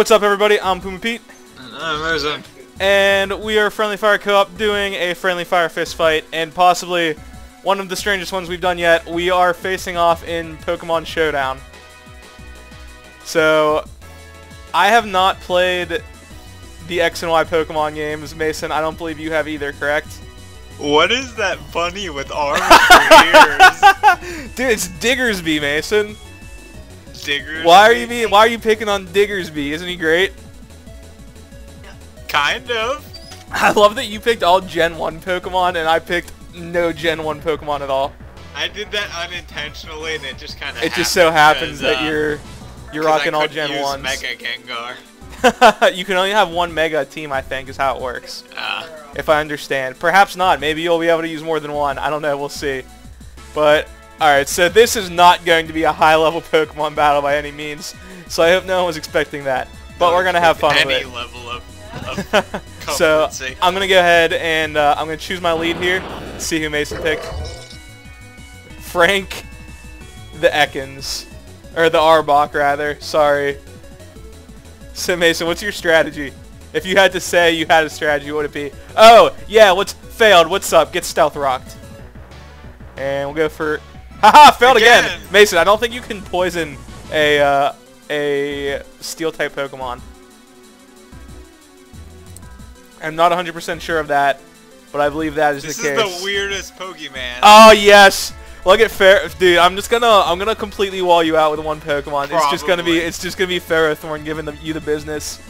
What's up, everybody? I'm Puma Pete, And I'm Moosen. and we are Friendly Fire Co-op doing a Friendly Fire fist fight, and possibly one of the strangest ones we've done yet. We are facing off in Pokemon Showdown. So, I have not played the X and Y Pokemon games, Mason. I don't believe you have either, correct? What is that bunny with arms for ears? Dude, it's Diggersby, Mason. Why are you being? Why are you picking on Diggersby? Isn't he great? Kind of. I love that you picked all Gen 1 Pokemon and I picked no Gen 1 Pokemon at all. I did that unintentionally, and it just kind of. It just so happens that uh, you're you're rocking all Gen use 1s. Mega Gengar. you can only have one Mega team, I think, is how it works. Uh, If I understand. Perhaps not. Maybe you'll be able to use more than one. I don't know. We'll see. But, alright, so this is not going to be a high-level Pokemon battle by any means. So I hope no one was expecting that. But we're going to have fun with any it. level of, of so. I'm gonna go ahead and uh, I'm gonna choose my lead here. See who Mason picked. Frank, the Ekans, or the Arbok rather. Sorry. So Mason, what's your strategy? If you had to say you had a strategy, what would it be? Oh yeah, what's failed? What's up? Get stealth rocked. And we'll go for. Haha, failed again. Again. Mason, I don't think you can poison a uh, a steel type Pokemon. I'm not 100% sure of that, but I believe that is this the is case. the weirdest Pokemon. Oh yes. Look at Fair, dude. I'm just gonna, I'm gonna completely wall you out with one Pokemon. It's just gonna be, it's just gonna be Ferrothorn giving the, you the business.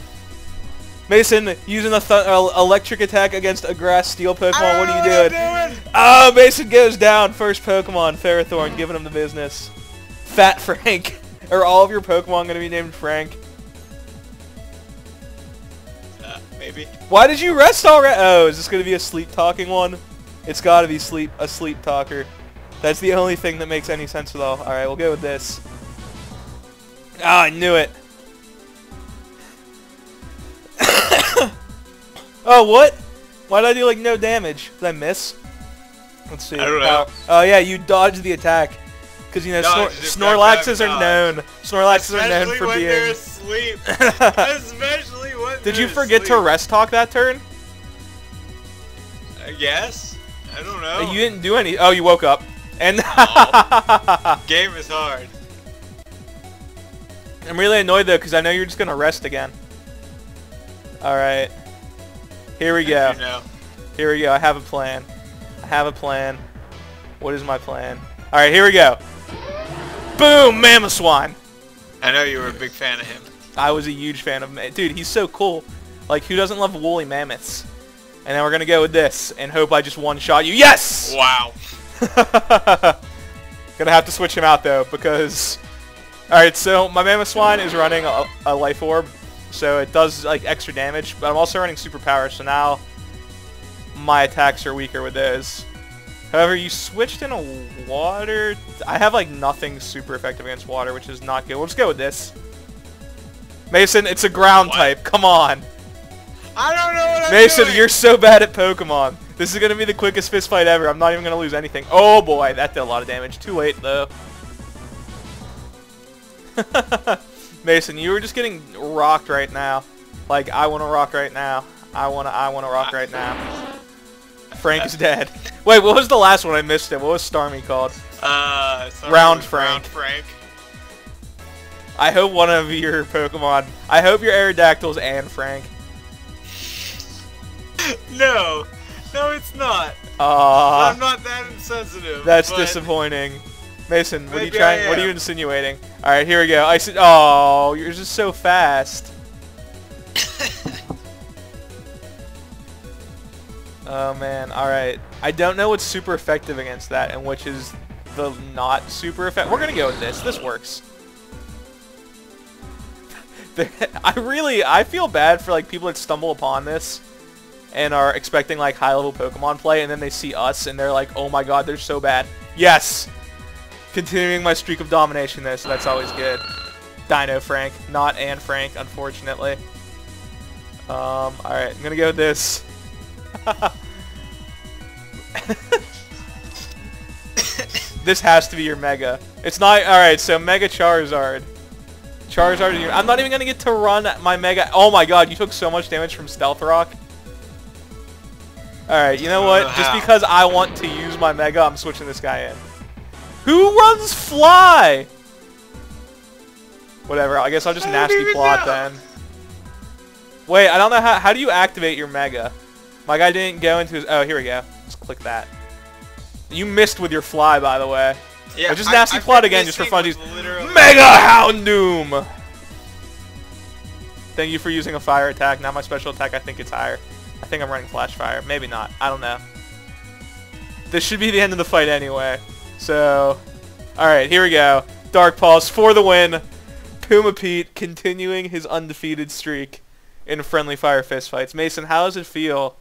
Mason using a th uh, electric attack against a grass steel Pokemon. What are you doing? I'm doing? Oh, Mason goes down. First Pokemon, Ferrothorn, giving him the business. Fat Frank. Are all of your Pokemon gonna be named Frank? Uh, maybe. Why did you rest already? Oh, is this gonna be a sleep talking one? It's gotta be sleep a sleep talker. That's the only thing that makes any sense at all. All right, we'll go with this. Ah, I knew it. Oh, what? Why did I do like no damage? Did I miss? Let's see. I don't oh, know. Oh, oh, yeah, you dodged the attack. Because, you know, Snor Snorlaxes are known. Snorlaxes are known Especially for when being... they're asleep. Especially when Did you they're forget to rest talk that turn? I guess. I don't know. You didn't do any. Oh, you woke up. And oh. Game is hard. I'm really annoyed though because I know you're just gonna rest again. All right. Here we go. You know. Here we go. I have a plan. I have a plan. What is my plan? All right, here we go. Boom, Mamoswine. I know you were a big fan of him. I was a huge fan of Ma- dude. He's so cool. Like, who doesn't love woolly mammoths? And then we're gonna go with this and hope I just one shot you. Yes. Wow. Gonna have to switch him out though because. Alright, so my Mamoswine is running a, a Life Orb, so it does like extra damage, but I'm also running Superpower, so now my attacks are weaker with those. However, you switched in a water. I have like nothing super effective against water, which is not good. We'll just go with this. Mason, it's a ground What? type. Come on. I don't know what I'm Mason, doing. you're so bad at Pokemon. This is going to be the quickest fist fight ever. I'm not even going to lose anything. Oh boy, that did a lot of damage. Too late though. Mason, you were just getting rocked right now. Like I want to rock right now. I want to I want to rock right now. Frank is dead. Wait, what was the last one I missed it? What was Starmie called? Uh, Round Frank. Round Frank. I hope one of your Pokemon. I hope your Aerodactyls and Frank. No, no, it's not. Ah. I'm not that insensitive. That's disappointing. Mason, what are you trying? What are you insinuating? All right, here we go. I said, oh, you're just so fast. oh man, all right. I don't know what's super effective against that, and which is the not super effective. We're gonna go with this. This works. I really, I feel bad for like people that stumble upon this and are expecting like high level Pokemon play, and then they see us and they're like, oh my god, they're so bad. Yes! Continuing my streak of domination there, so that's always good. Dino Frank, not Anne Frank, unfortunately. Um, alright, I'm gonna go with this. this has to be your Mega. It's not, alright, so Mega Charizard. Charizard, I'm not even gonna get to run my Mega. Oh my god, you took so much damage from Stealth Rock. Alright, you know what? know Just because I want to use my Mega, I'm switching this guy in. Who runs Fly? Whatever, I guess I'll just I nasty plot know. then. Wait, I don't know how, how do you activate your Mega? My guy didn't go into his, oh, here we go. Just click that. You missed with your Fly, by the way. Yeah, just nasty plot again, just for fun. funsies. Mega Houndoom! Thank you for using a fire attack. Now my special attack, I think it's higher. I think I'm running Flash Fire. Maybe not. I don't know. This should be the end of the fight anyway. So, alright, here we go. Dark Pulse for the win. Puma Pete continuing his undefeated streak in friendly fire fist fights. Mason, how does it feel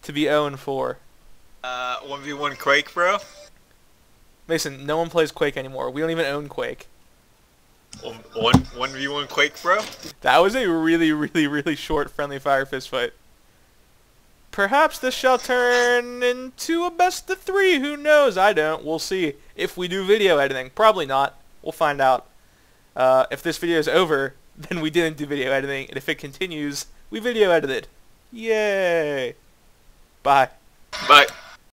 to be 0-4? Uh, 1v1 Quake, bro. Mason, no one plays Quake anymore. We don't even own Quake. One, one, 1v1 Quake, bro. That was a really, really, really short friendly fire fist fight. Perhaps this shall turn into a best of three. Who knows? I don't. We'll see. If we do video editing. Probably not. We'll find out. Uh, if this video is over, then we didn't do video editing. And if it continues, we video edited. Yay. Bye. Bye.